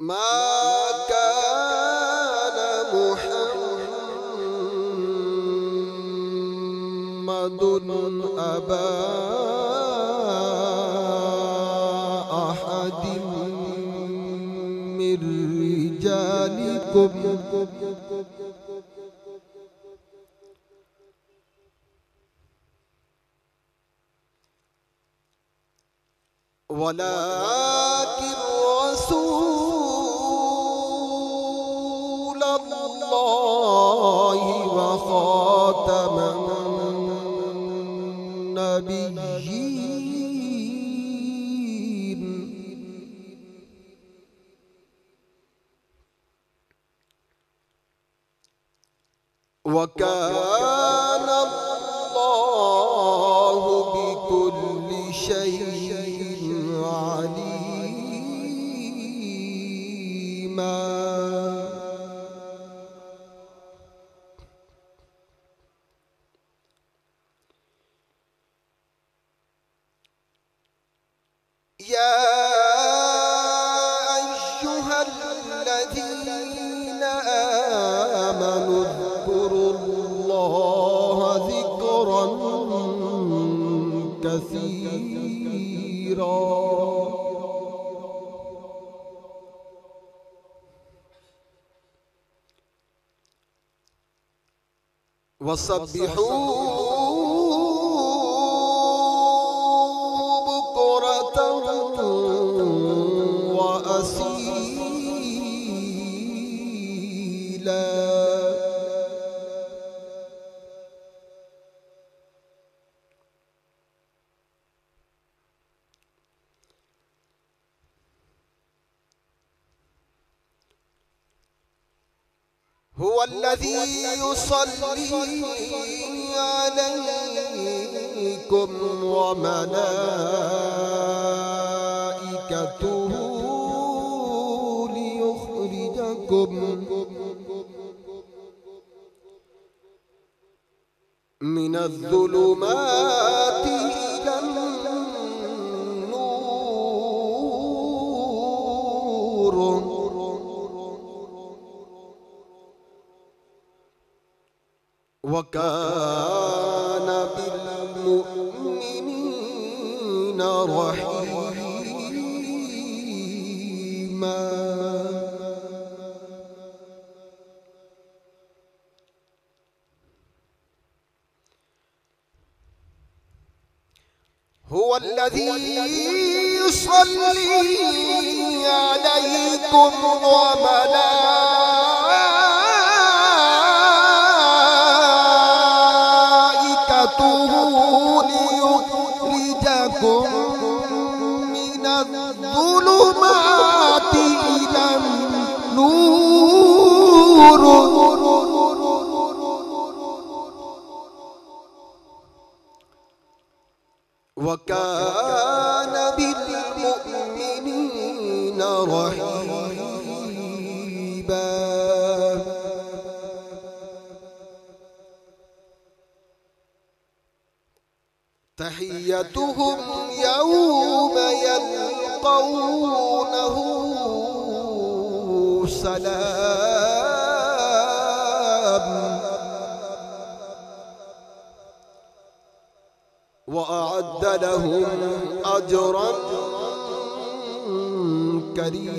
ما كان محمد أبا أحد من رجالكم. ولكن الله وخاتم النبيين. وكان آمنوا اذكروا الله ذكرا كثيرا. وسبحوه بكرة وأصيلا. هو الذي يصلي عليكم وملائكته ليخرجكم. من الظلمات وكان بالمؤمنين رحيما. هو الذي يصلي عليكم وملائكته رحيبا تحيتهم يوم يلقونه سلام. وأعد لهم أجرا كريما.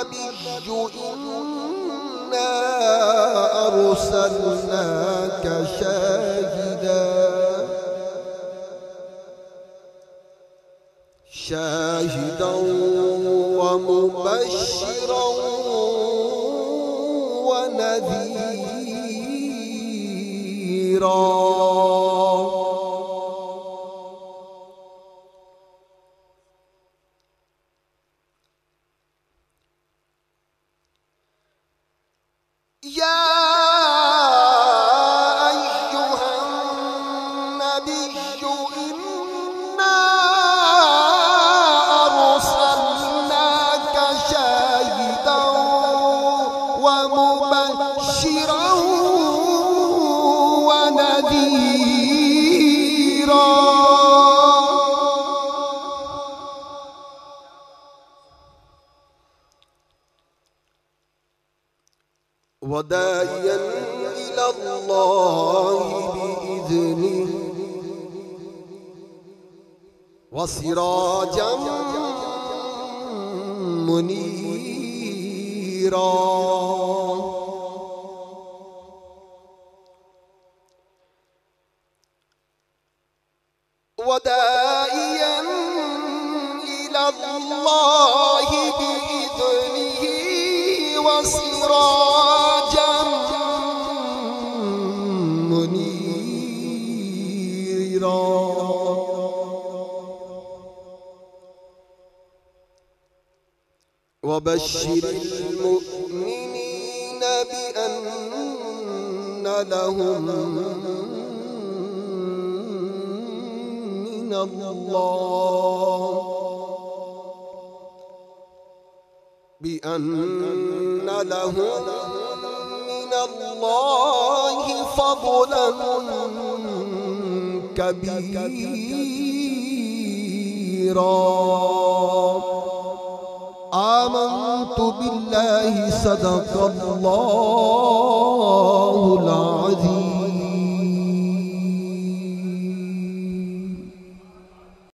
النبي إنا أرسلناك شاهدا. شاهدا ومبشرا ونذيرا. يا وداعيا إلى الله بإذنه. وسراجا منيرا. وداعيا إلى الله بإذنه. وسراجا وبشر المؤمنين بأن لهم من الله. بأن لهم من الله فضلا كبيرا. آمنت بالله صدق الله العظيم.